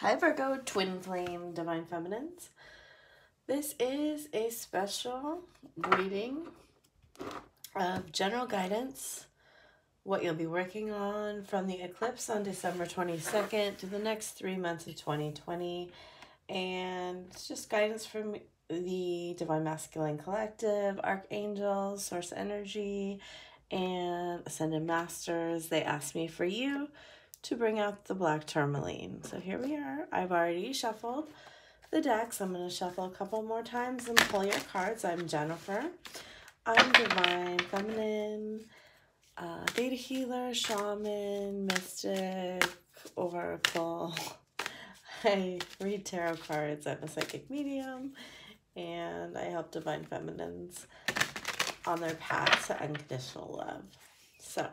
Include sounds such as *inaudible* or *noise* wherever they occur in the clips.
Hi Virgo, Twin Flame, Divine Feminines. This is a special reading of general guidance, what you'll be working on from the eclipse on December 22nd to the next three months of 2020. And it's just guidance from the Divine Masculine Collective, Archangels, Source Energy, and Ascended Masters. They asked me for you to bring out the black tourmaline. So here we are. I've already shuffled the decks. I'm going to shuffle a couple more times and pull your cards. I'm Jennifer. I'm Divine Feminine, uh, Theta Healer, Shaman, Mystic, Oracle. *laughs* I read tarot cards. I'm a psychic medium and I help Divine Feminines on their path to unconditional love. So,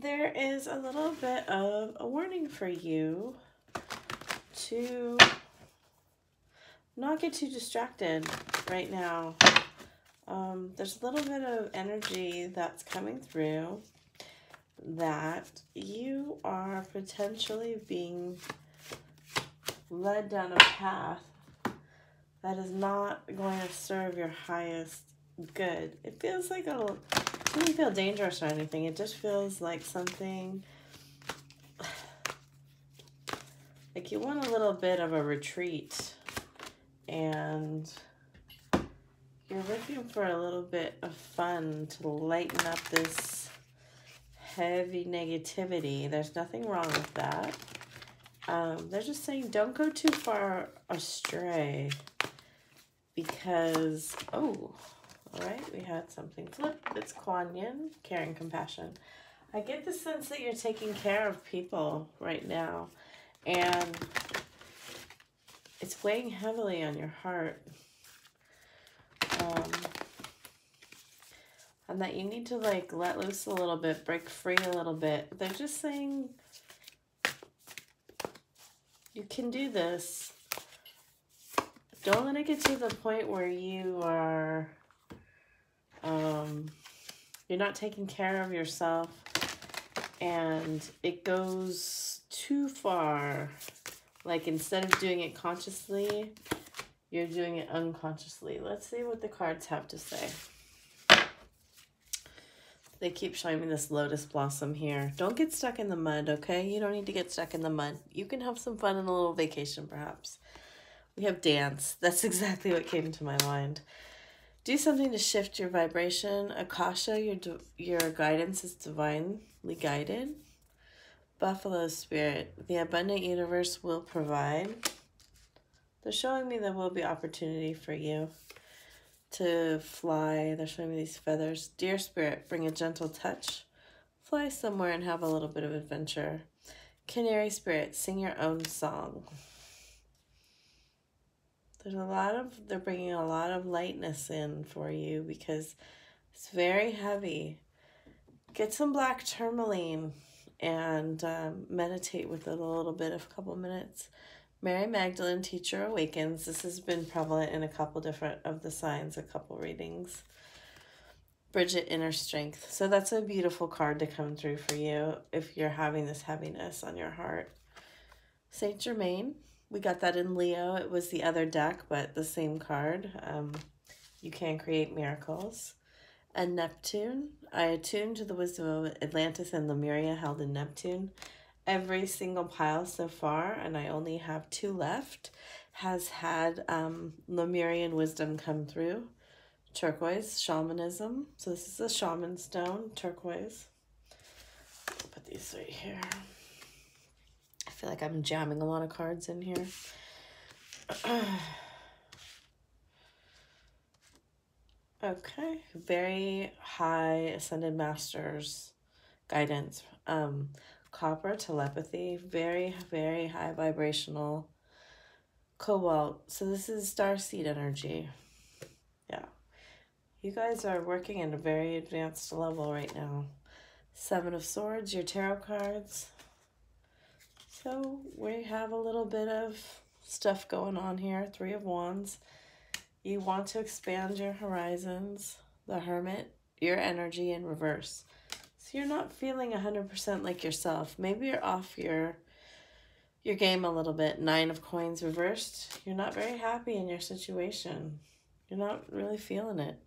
there is a little bit of a warning for you to not get too distracted right now. Um, there's a little bit of energy that's coming through that you are potentially being led down a path that is not going to serve your highest good. It feels like a doesn't feel dangerous or anything. It just feels like something *sighs* like you want a little bit of a retreat and you're looking for a little bit of fun to lighten up this heavy negativity. There's nothing wrong with that. Um, they're just saying don't go too far astray because, oh, all right, we had something flip. It's Kuan Yin, caring compassion. I get the sense that you're taking care of people right now, and it's weighing heavily on your heart. Um, and that you need to like let loose a little bit, break free a little bit. They're just saying you can do this. Don't let it get to the point where you are um, you're not taking care of yourself and it goes too far. Like instead of doing it consciously, you're doing it unconsciously. Let's see what the cards have to say. They keep showing me this lotus blossom here. Don't get stuck in the mud, okay? You don't need to get stuck in the mud. You can have some fun and a little vacation, perhaps. We have dance. That's *laughs* exactly what came to my mind. Do something to shift your vibration. Akasha, your your guidance is divinely guided. Buffalo Spirit, the abundant universe will provide. They're showing me there will be opportunity for you to fly. They're showing me these feathers. Deer Spirit, bring a gentle touch. Fly somewhere and have a little bit of adventure. Canary Spirit, sing your own song. There's a lot of, they're bringing a lot of lightness in for you because it's very heavy. Get some black tourmaline and um, meditate with it a little bit, of a couple minutes. Mary Magdalene, Teacher Awakens. This has been prevalent in a couple different of the signs, a couple readings. Bridget, Inner Strength. So that's a beautiful card to come through for you if you're having this heaviness on your heart. Saint Germain, we got that in Leo. It was the other deck, but the same card. Um, you can create miracles. And Neptune. I attuned to the wisdom of Atlantis and Lemuria held in Neptune. Every single pile so far, and I only have two left, has had um, Lemurian wisdom come through. Turquoise, shamanism. So this is a shaman stone, turquoise. Put these right here feel like I'm jamming a lot of cards in here. *clears throat* okay, very high ascended masters guidance. Um, copper telepathy, very, very high vibrational cobalt. So this is star seed energy. Yeah. You guys are working in a very advanced level right now. Seven of Swords, your tarot cards. So we have a little bit of stuff going on here. Three of Wands. You want to expand your horizons. The Hermit, your energy in reverse. So you're not feeling 100% like yourself. Maybe you're off your your game a little bit. Nine of coins reversed. You're not very happy in your situation. You're not really feeling it.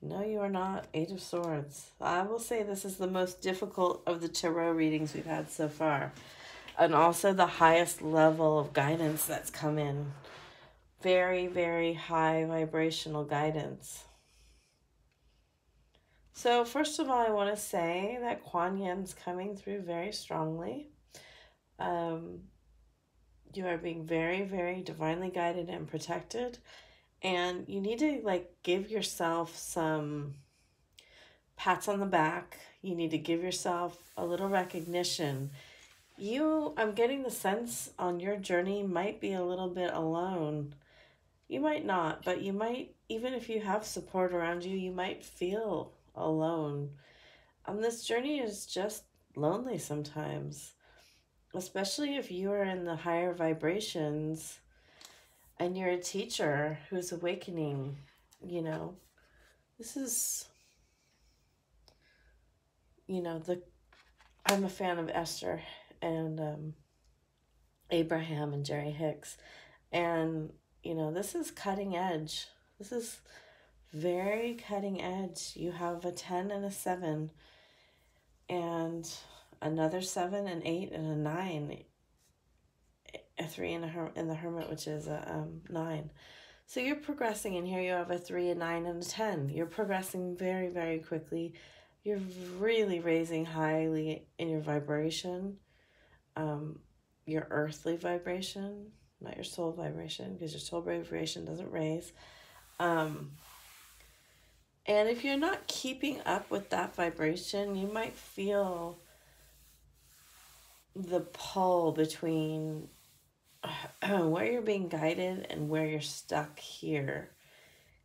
No, you are not. Eight of Swords. I will say this is the most difficult of the tarot readings we've had so far. And also the highest level of guidance that's come in. Very, very high vibrational guidance. So first of all, I want to say that Kuan Yin's coming through very strongly. Um, you are being very, very divinely guided and protected. And you need to like give yourself some pats on the back. You need to give yourself a little recognition. You, I'm getting the sense on your journey might be a little bit alone. You might not, but you might, even if you have support around you, you might feel alone. Um, this journey is just lonely sometimes, especially if you are in the higher vibrations and you're a teacher who's awakening, you know. This is, you know, the, I'm a fan of Esther and um, Abraham and Jerry Hicks. And, you know, this is cutting edge. This is very cutting edge. You have a 10 and a 7 and another 7 and 8 and a 9 a 3 in, a her- in the hermit which is a um, 9 so you're progressing and here you have a 3 a 9 and a 10 you're progressing very very quickly you're really raising highly in your vibration um, your earthly vibration not your soul vibration because your soul vibration doesn't raise um, and if you're not keeping up with that vibration, you might feel the pull between *clears throat* where you're being guided and where you're stuck here.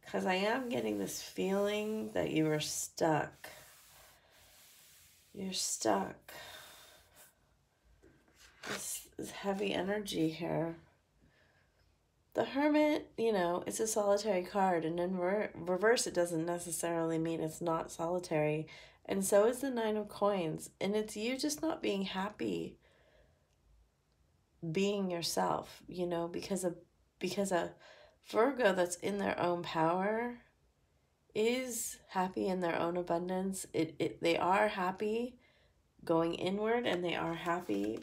Because I am getting this feeling that you are stuck. You're stuck. This is heavy energy here the hermit, you know, it's a solitary card, and in re- reverse, it doesn't necessarily mean it's not solitary. And so is the nine of coins, and it's you just not being happy being yourself, you know, because a because a Virgo that's in their own power is happy in their own abundance. It, it they are happy going inward and they are happy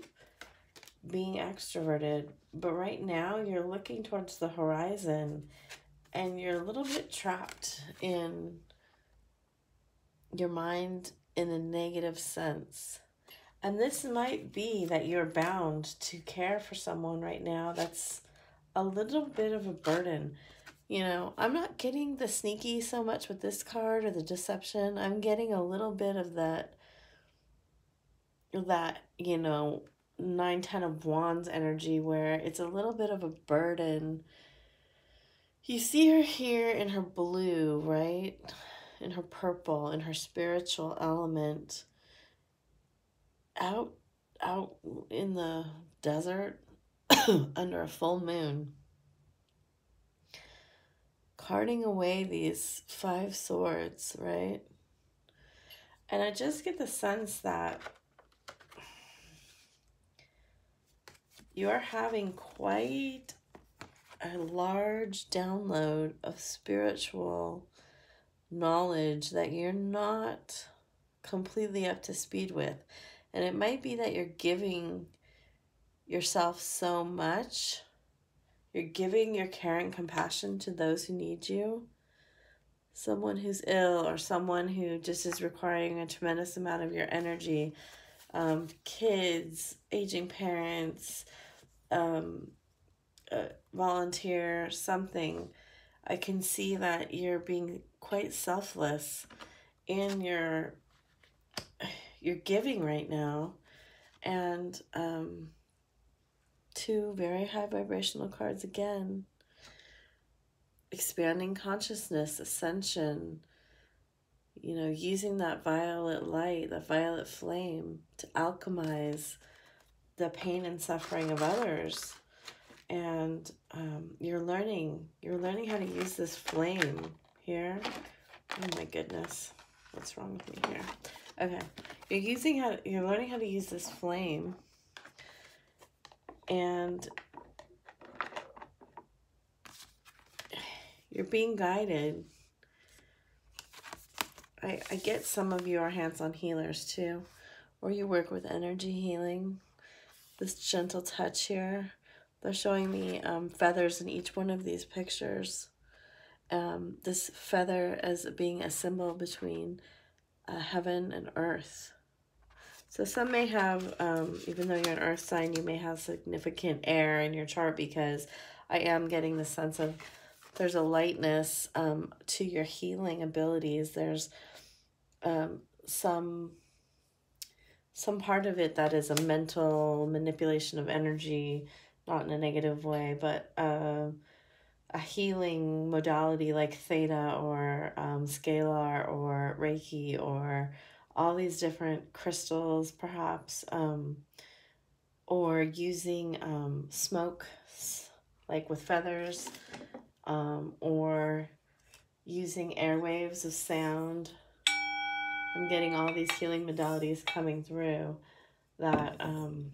being extroverted, but right now you're looking towards the horizon and you're a little bit trapped in your mind in a negative sense. And this might be that you're bound to care for someone right now that's a little bit of a burden. You know, I'm not getting the sneaky so much with this card or the deception. I'm getting a little bit of that that, you know, nine ten of wands energy where it's a little bit of a burden. You see her here in her blue right? In her purple in her spiritual element. Out out in the desert *coughs* under a full moon. Carting away these five swords right? And i just get the sense that you are having quite a large download of spiritual knowledge that you're not completely up to speed with. And it might be that you're giving yourself so much. You're giving your care and compassion to those who need you. Someone who's ill or someone who just is requiring a tremendous amount of your energy. Um, kids, aging parents, um, uh, volunteer something, I can see that you're being quite selfless in your your giving right now, and um, two very high vibrational cards again. Expanding consciousness, ascension, you know, using that violet light, that violet flame to alchemize the pain and suffering of others. And um, you're learning you're learning how to use this flame here. Oh my goodness. What's wrong with me here? Okay. You're using how you're learning how to use this flame. And you're being guided. I, I get some of you are hands-on healers too, or you work with energy healing. This gentle touch here. They're showing me um, feathers in each one of these pictures. Um, this feather as being a symbol between uh, heaven and earth. So some may have, um, even though you're an earth sign, you may have significant air in your chart because I am getting the sense of there's a lightness um, to your healing abilities. There's um, some some part of it that is a mental manipulation of energy, not in a negative way, but uh, a healing modality like theta or um, scalar or reiki or all these different crystals perhaps um, or using um, smoke like with feathers um, or using airwaves of sound. I'm getting all these healing modalities coming through that um,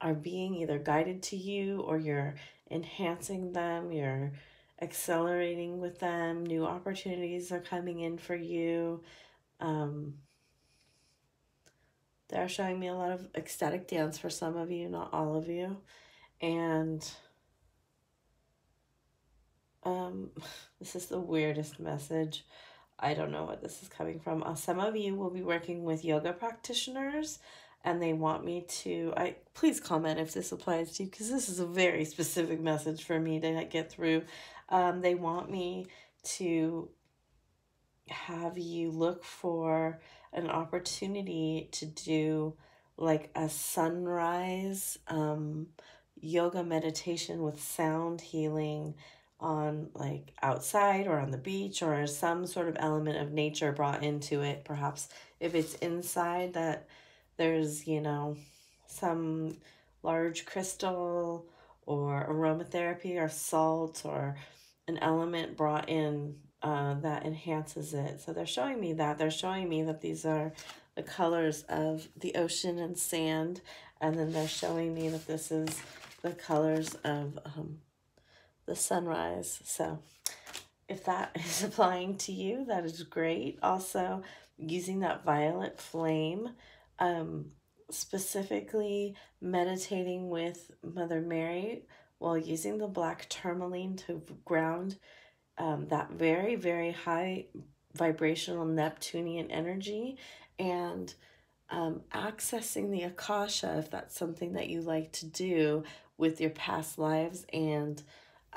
are being either guided to you or you're enhancing them, you're accelerating with them, new opportunities are coming in for you. Um, they're showing me a lot of ecstatic dance for some of you, not all of you. And um, *laughs* this is the weirdest message. I don't know what this is coming from. Uh, some of you will be working with yoga practitioners and they want me to I please comment if this applies to you because this is a very specific message for me to get through. Um, they want me to have you look for an opportunity to do like a sunrise um, yoga meditation with sound healing on like outside or on the beach or some sort of element of nature brought into it perhaps if it's inside that there's you know some large crystal or aromatherapy or salt or an element brought in uh, that enhances it. So they're showing me that. They're showing me that these are the colors of the ocean and sand and then they're showing me that this is the colors of um, the sunrise. So if that *laughs* is applying to you, that is great. Also, using that violet flame, um, specifically meditating with Mother Mary while using the black tourmaline to ground um, that very, very high vibrational Neptunian energy and um, accessing the Akasha, if that's something that you like to do with your past lives and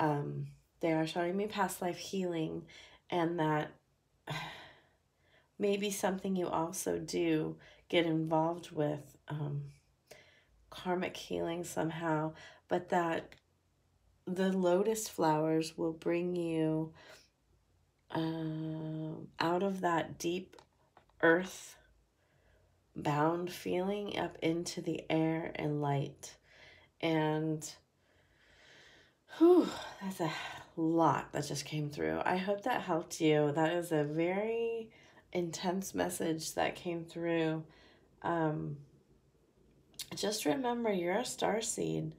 um, they are showing me past life healing and that *sighs* maybe something you also do get involved with um, karmic healing somehow, but that the lotus flowers will bring you uh, out of that deep earth bound feeling up into the air and light. And Whew, that's a lot that just came through. I hope that helped you. That is a very intense message that came through. Um, just remember you're a star seed.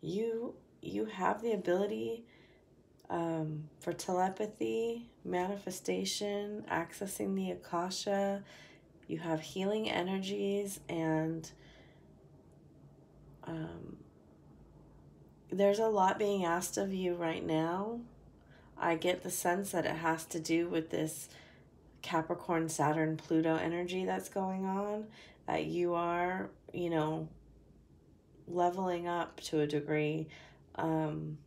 You you have the ability um, for telepathy, manifestation, accessing the akasha. You have healing energies and um, there's a lot being asked of you right now. I get the sense that it has to do with this Capricorn, Saturn, Pluto energy that's going on. That you are, you know, leveling up to a degree. Um,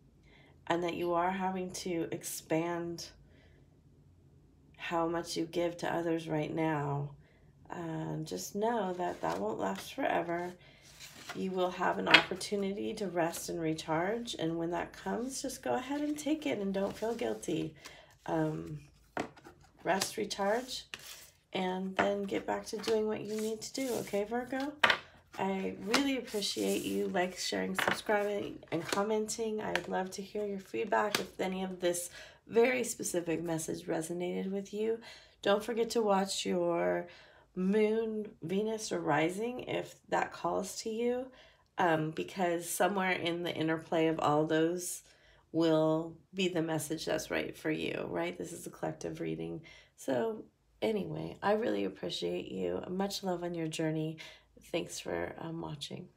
and that you are having to expand how much you give to others right now. And just know that that won't last forever you will have an opportunity to rest and recharge. And when that comes, just go ahead and take it and don't feel guilty. Um, rest, recharge, and then get back to doing what you need to do. Okay, Virgo? I really appreciate you like, sharing, subscribing, and commenting. I'd love to hear your feedback if any of this very specific message resonated with you. Don't forget to watch your moon, Venus, or rising if that calls to you, um, because somewhere in the interplay of all those will be the message that's right for you, right? This is a collective reading. So, anyway, I really appreciate you. Much love on your journey. Thanks for um, watching.